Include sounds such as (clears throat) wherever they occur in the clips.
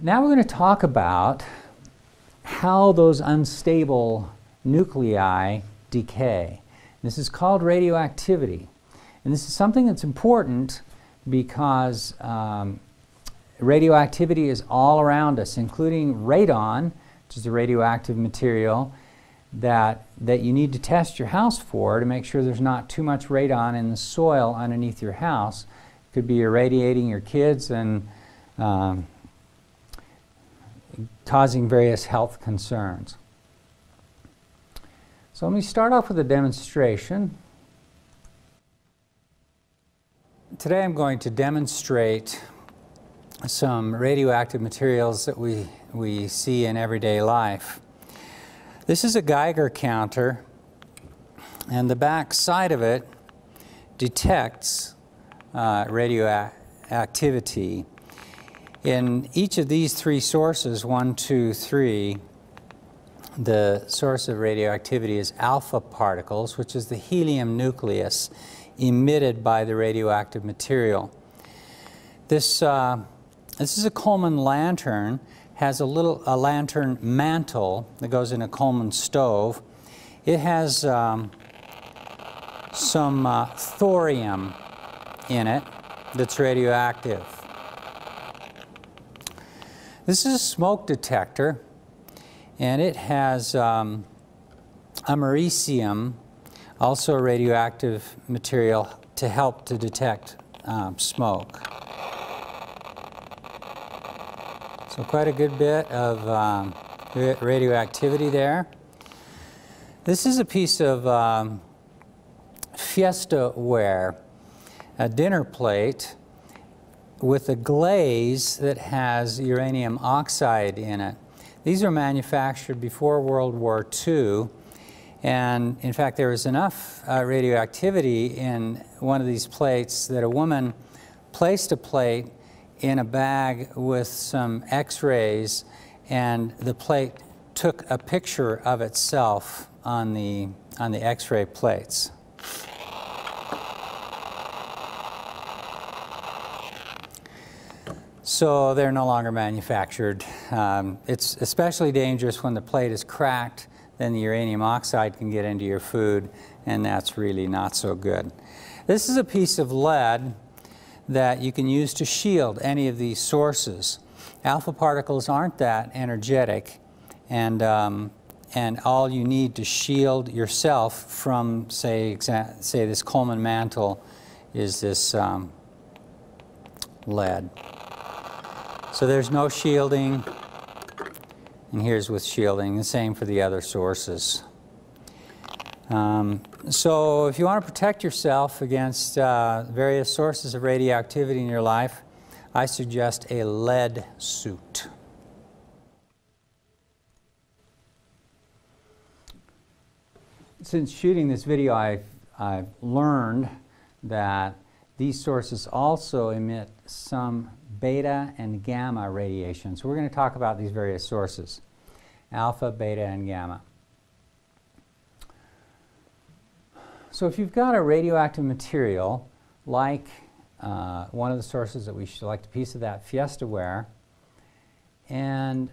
Now we're going to talk about how those unstable nuclei decay. This is called radioactivity. And this is something that's important because um, radioactivity is all around us, including radon, which is a radioactive material that, that you need to test your house for to make sure there's not too much radon in the soil underneath your house. It could be irradiating your kids and um, causing various health concerns. So let me start off with a demonstration. Today I'm going to demonstrate some radioactive materials that we, we see in everyday life. This is a Geiger counter, and the back side of it detects uh, radioactivity. In each of these three sources, one, two, three, the source of radioactivity is alpha particles, which is the helium nucleus emitted by the radioactive material. This, uh, this is a Coleman lantern, has a little a lantern mantle that goes in a Coleman stove. It has um, some uh, thorium in it that's radioactive. This is a smoke detector, and it has um, americium, also a radioactive material, to help to detect um, smoke. So quite a good bit of um, radioactivity there. This is a piece of um, Fiesta ware, a dinner plate with a glaze that has uranium oxide in it. These were manufactured before World War II, and in fact, there was enough uh, radioactivity in one of these plates that a woman placed a plate in a bag with some x-rays, and the plate took a picture of itself on the, on the x-ray plates. So they're no longer manufactured. Um, it's especially dangerous when the plate is cracked, then the uranium oxide can get into your food, and that's really not so good. This is a piece of lead that you can use to shield any of these sources. Alpha particles aren't that energetic, and, um, and all you need to shield yourself from, say, say this Coleman mantle is this um, lead. So there's no shielding, and here's with shielding, the same for the other sources. Um, so if you want to protect yourself against uh, various sources of radioactivity in your life, I suggest a lead suit. Since shooting this video, I've, I've learned that these sources also emit some beta and gamma radiation. So we're going to talk about these various sources, alpha, beta, and gamma. So if you've got a radioactive material, like uh, one of the sources that we select a piece of that Fiesta ware, and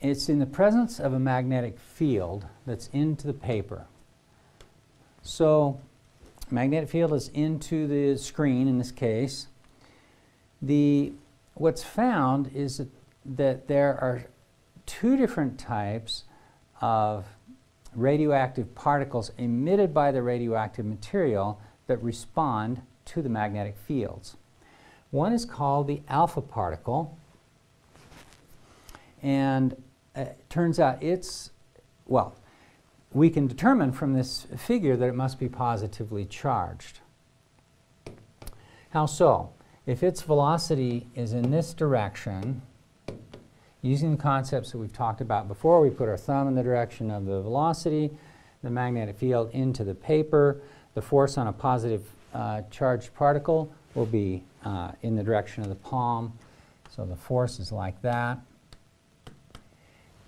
it's in the presence of a magnetic field that's into the paper. So magnetic field is into the screen in this case, the, what's found is that, there are two different types of radioactive particles emitted by the radioactive material that respond to the magnetic fields. One is called the alpha particle, and it turns out it's, well, we can determine from this figure that it must be positively charged. How so? If its velocity is in this direction, using the concepts that we've talked about before, we put our thumb in the direction of the velocity, the magnetic field into the paper, the force on a positive uh, charged particle will be uh, in the direction of the palm. So the force is like that.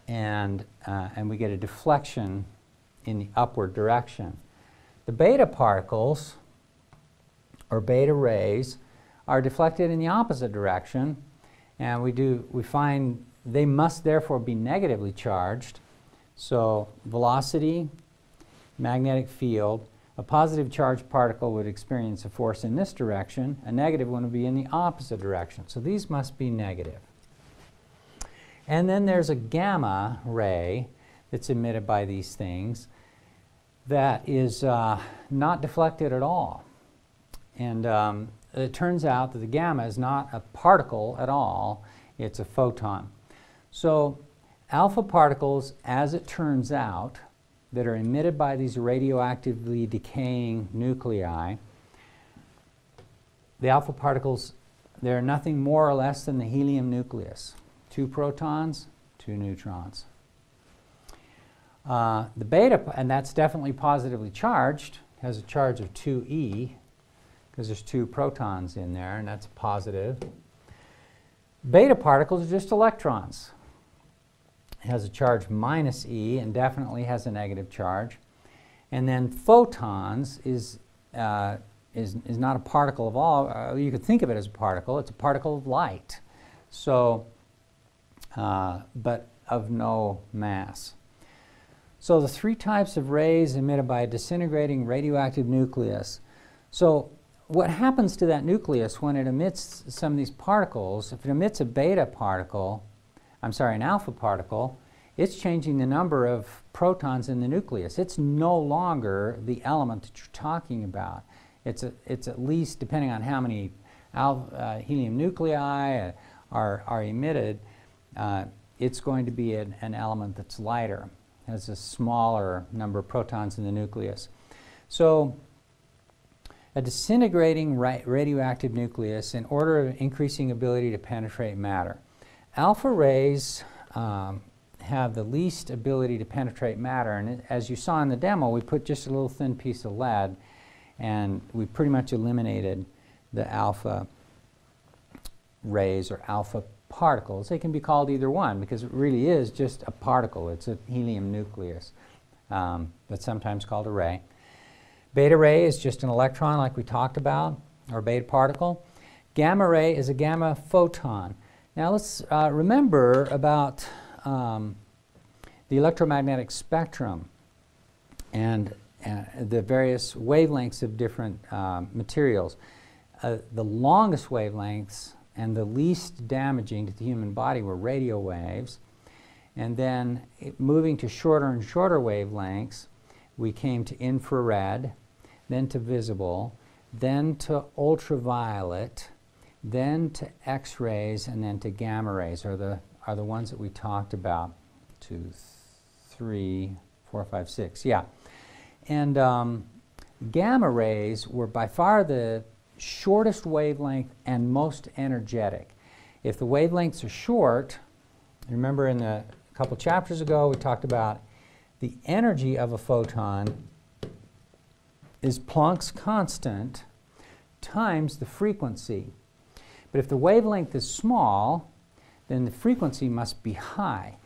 And, uh, and we get a deflection in the upward direction. The beta particles, or beta rays, are deflected in the opposite direction And we do we find they must therefore be negatively charged. So velocity, magnetic field, a positive charged particle would experience a force in this direction, a negative one would be in the opposite direction. So these must be negative. And then there's a gamma ray that's emitted by these things that is uh, not deflected at all. And um, it turns out that the gamma is not a particle at all, it's a photon. So alpha particles, as it turns out, that are emitted by these radioactively decaying nuclei, the alpha particles, they're nothing more or less than the helium nucleus. Two protons, two neutrons. Uh, the beta, and that's definitely positively charged, has a charge of 2e, because there's two protons in there, and that's positive. Beta particles are just electrons. It has a charge minus e and definitely has a negative charge. And then photons is, uh, is, is not a particle of all. Uh, you could think of it as a particle. It's a particle of light. So, uh, but of no mass. So the three types of rays emitted by a disintegrating radioactive nucleus. So what happens to that nucleus when it emits some of these particles, if it emits a beta particle, I'm sorry, an alpha particle, it's changing the number of protons in the nucleus. It's no longer the element that you're talking about. It's, a, it's at least, depending on how many alpha, uh, helium nuclei are, are emitted, uh, it's going to be an, an element that's lighter, has a smaller number of protons in the nucleus. So a disintegrating ra radioactive nucleus in order of increasing ability to penetrate matter. Alpha rays um, have the least ability to penetrate matter, and as you saw in the demo, we put just a little thin piece of lead, and we pretty much eliminated the alpha rays or alpha particles. They can be called either one because it really is just a particle. It's a helium nucleus, um, but sometimes called a ray. Beta ray is just an electron like we talked about, or beta particle. Gamma ray is a gamma photon. Now let's uh, remember about um, the electromagnetic spectrum and uh, the various wavelengths of different uh, materials. Uh, the longest wavelengths and the least damaging to the human body were radio waves. And then moving to shorter and shorter wavelengths, we came to infrared, then to visible, then to ultraviolet, then to X-rays, and then to gamma rays are the, are the ones that we talked about. Two, three, four, five, six, yeah. And um, gamma rays were by far the shortest wavelength and most energetic. If the wavelengths are short, remember in the, a couple chapters ago we talked about the energy of a photon is Planck's constant times the frequency. But if the wavelength is small, then the frequency must be high.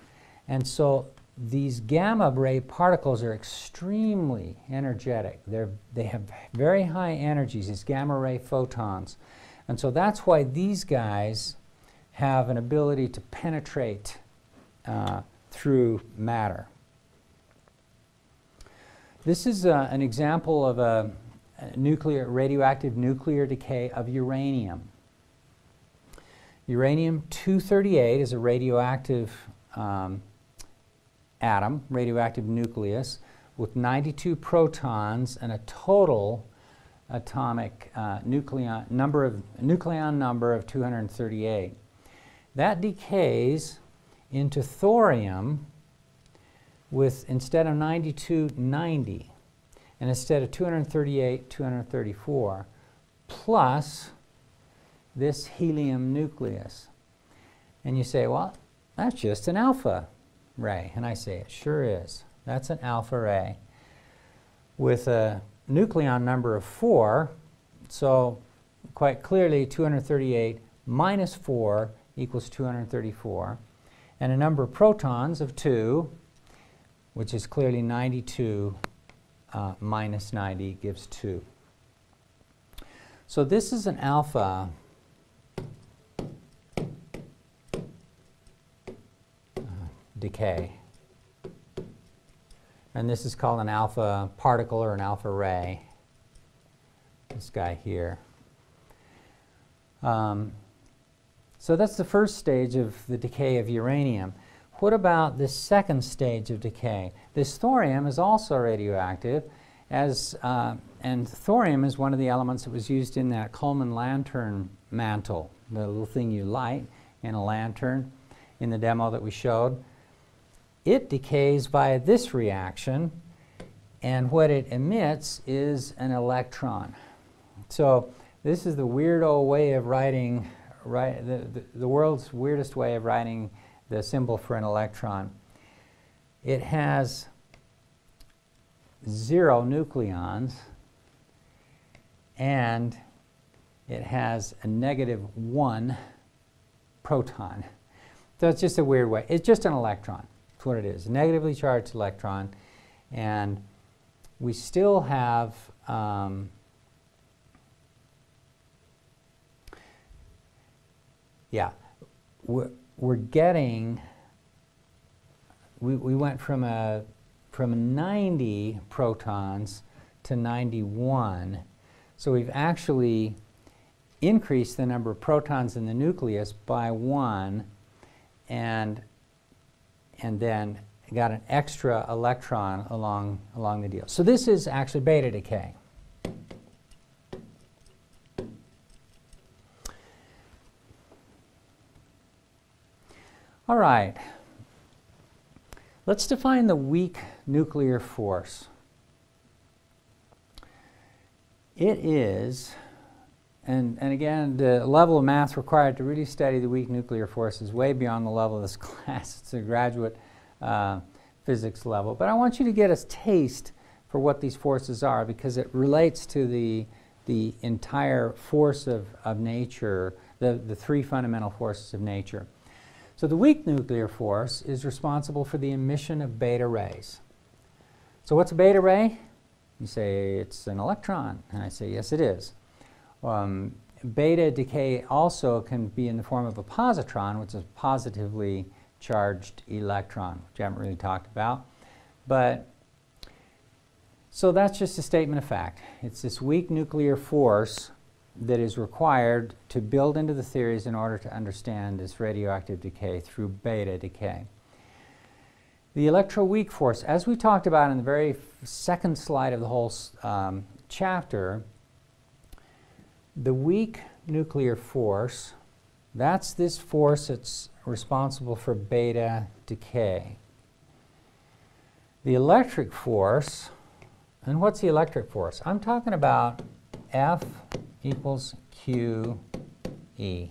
And so these gamma ray particles are extremely energetic. They're, they have very high energies, these gamma ray photons. And so that's why these guys have an ability to penetrate uh, through matter. This is uh, an example of a, nuclear, radioactive nuclear decay of uranium. Uranium-238 is a radioactive um, atom, radioactive nucleus, with 92 protons and a total atomic uh, nucleon number of nucleon number of 238. That decays into thorium with instead of 92, 90, and instead of 238, 234, plus this helium nucleus. And you say, well, that's just an alpha ray. And I say, it sure is. That's an alpha ray with a nucleon number of 4. So quite clearly 238 minus 4 equals 234. And a number of protons of 2, which is clearly 92 uh, minus 90 gives 2. So this is an alpha decay. And this is called an alpha particle or an alpha ray. This guy here. Um, so that's the first stage of the decay of uranium. What about this second stage of decay? This thorium is also radioactive, as, uh, and thorium is one of the elements that was used in that Coleman lantern mantle, the little thing you light in a lantern in the demo that we showed. It decays by this reaction, and what it emits is an electron. So this is the weirdo way of writing, right, the, the, the world's weirdest way of writing the symbol for an electron. It has zero nucleons and it has a negative one proton. So it's just a weird way. It's just an electron. That's what it is. A negatively charged electron. And we still have um, yeah, we're, getting, we, we went from a from 90 protons to 91. So we've actually increased the number of protons in the nucleus by one and, and then got an extra electron along, along the deal. So this is actually beta decay. All right. Let's define the weak nuclear force. It is, and, and again, the level of math required to really study the weak nuclear force is way beyond the level of this (laughs) class. It's a graduate uh, physics level. But I want you to get a taste for what these forces are because it relates to the, the entire force of, of nature, the, the three fundamental forces of nature. So the weak nuclear force is responsible for the emission of beta rays. So what's a beta ray? You say it's an electron, and I say yes it is. Um, beta decay also can be in the form of a positron, which is a positively charged electron, which I haven't really talked about. But so that's just a statement of fact. It's this weak nuclear force that is required to build into the theories in order to understand this radioactive decay through beta decay. The electroweak force, as we talked about in the very second slide of the whole um, chapter, the weak nuclear force, that's this force that's responsible for beta decay. The electric force, and what's the electric force? I'm talking about F equals Q E.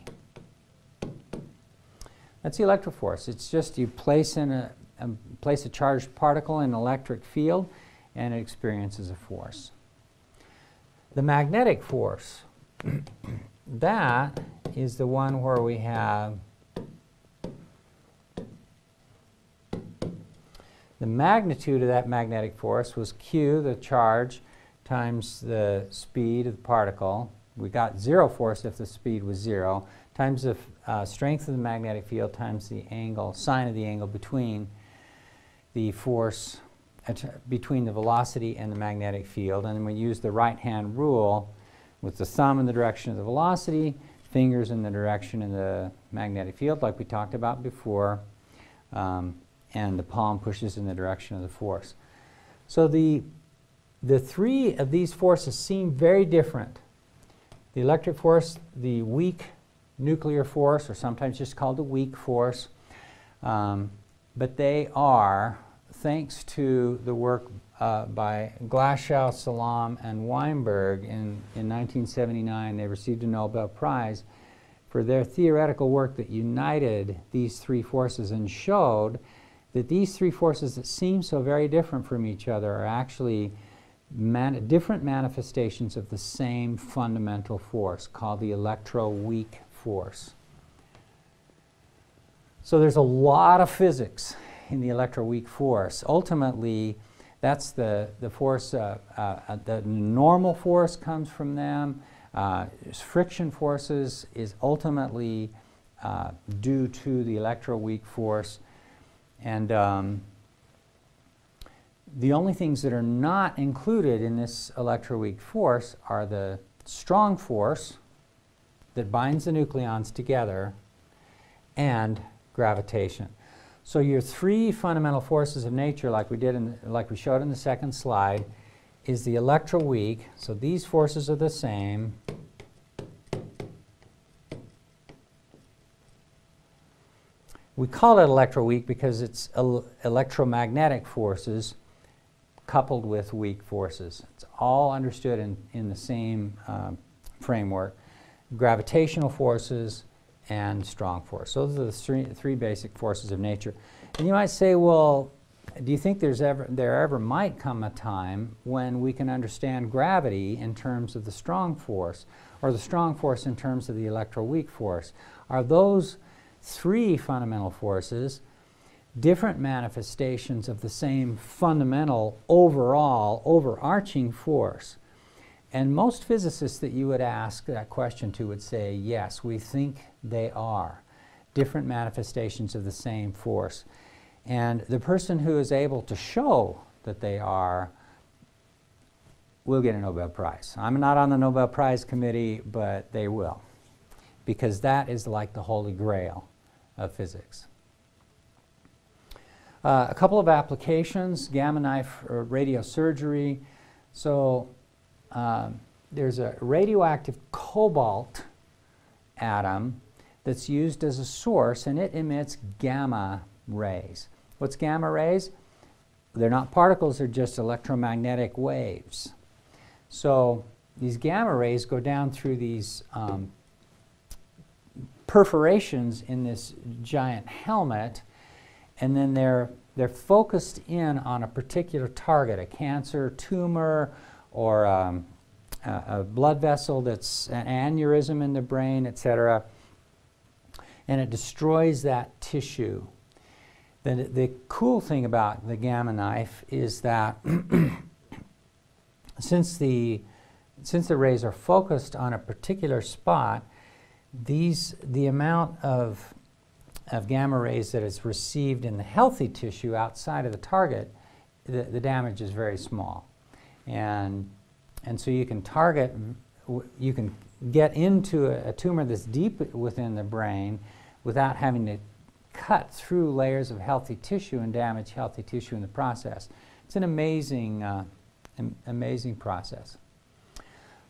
That's the electric force. It's just you place in a, a, place a charged particle in an electric field and it experiences a force. The magnetic force, (coughs) that is the one where we have the magnitude of that magnetic force was Q, the charge, times the speed of the particle. We got zero force if the speed was zero, times the uh, strength of the magnetic field times the angle, sine of the angle between the force, uh, between the velocity and the magnetic field. And then we use the right-hand rule with the thumb in the direction of the velocity, fingers in the direction of the magnetic field, like we talked about before, um, and the palm pushes in the direction of the force. So the the three of these forces seem very different. The electric force, the weak nuclear force, or sometimes just called the weak force, um, but they are, thanks to the work uh, by Glashow, Salam, and Weinberg in, in 1979, they received a Nobel Prize for their theoretical work that united these three forces and showed that these three forces that seem so very different from each other are actually man different manifestations of the same fundamental force called the electroweak force. So there's a lot of physics in the electroweak force. Ultimately, that's the, the force, uh, uh, uh the normal force comes from them. Uh, friction forces is ultimately uh, due to the electroweak force. And um, the only things that are not included in this electroweak force are the strong force that binds the nucleons together and gravitation. So your three fundamental forces of nature, like we did, in, like we showed in the second slide, is the electroweak. So these forces are the same. We call it electroweak because it's el electromagnetic forces coupled with weak forces. It's all understood in, in the same um, framework. Gravitational forces and strong force. Those are the three, three basic forces of nature. And you might say, well, do you think there's ever, there ever might come a time when we can understand gravity in terms of the strong force, or the strong force in terms of the electroweak force? Are those three fundamental forces different manifestations of the same fundamental, overall, overarching force? And most physicists that you would ask that question to would say, yes, we think they are different manifestations of the same force. And the person who is able to show that they are will get a Nobel Prize. I'm not on the Nobel Prize committee, but they will, because that is like the holy grail of physics. Uh, a couple of applications, gamma knife or radiosurgery. So um, there's a radioactive cobalt atom that's used as a source and it emits gamma rays. What's gamma rays? They're not particles, they're just electromagnetic waves. So these gamma rays go down through these um, perforations in this giant helmet, and then they're, they're focused in on a particular target, a cancer, tumor, or um, a, a blood vessel that's an aneurysm in the brain, etc. And it destroys that tissue. The, the cool thing about the gamma knife is that (clears throat) since the since the rays are focused on a particular spot, these the amount of of gamma rays that is received in the healthy tissue outside of the target, the, the damage is very small. And, and so you can target, you can get into a, a tumor that's deep within the brain without having to cut through layers of healthy tissue and damage healthy tissue in the process. It's an amazing, uh, am amazing process.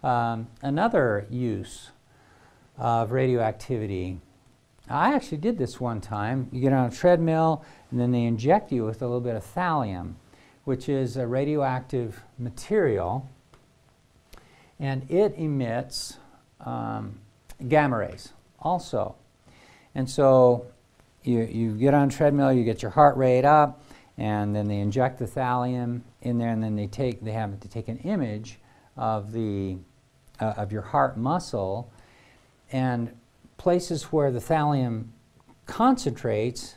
Um, another use of radioactivity. I actually did this one time. You get on a treadmill and then they inject you with a little bit of thallium, which is a radioactive material and it emits um, gamma rays also. And so you, you get on a treadmill, you get your heart rate up, and then they inject the thallium in there, and then they take they have to take an image of the uh, of your heart muscle, and places where the thallium concentrates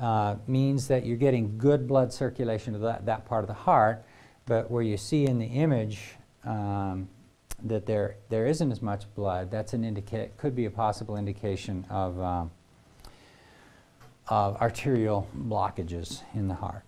uh, means that you're getting good blood circulation to that, that part of the heart, but where you see in the image um, that there, there isn't as much blood, that's an indicate, could be a possible indication of, um, of arterial blockages in the heart.